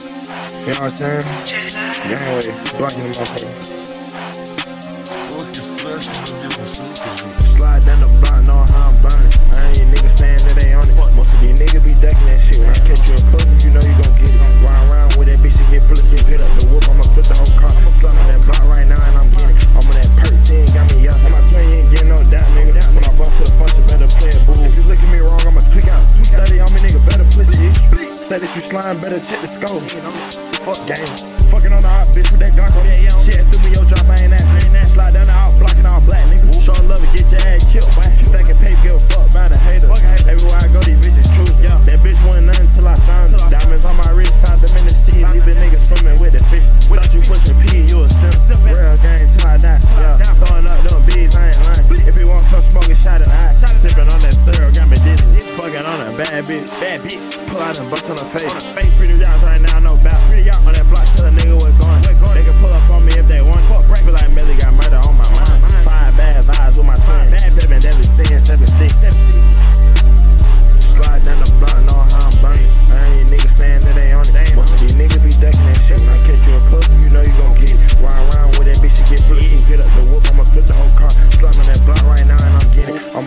You know what I'm saying? Yeah, anyway, blocking the motherfucker. say that you slime, better check the scope. Fuck game. Fucking on the hot bitch, bitch. Bad bitch. Pull out and bust on her face. Right now.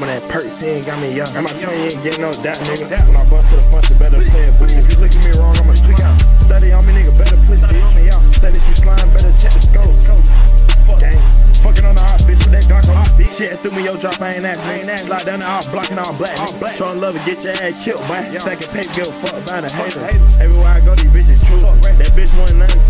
when that perk 10 got me young. And my young, ain't getting no that, nigga. When I bust for the function, better play it, booty. If you look at me wrong, I'ma click out. Study on me, nigga, better push it. Say that you slime, better check the scope. Gang. On the hot bitch with that Glock bitch. Shit, threw me your drop, I ain't that ain't that. Lock down the all blocking all black. All black. Showing love and get your ass killed, boy. Second paper, give a fuck about a hater. Everywhere I go, these bitches true. That bitch one nine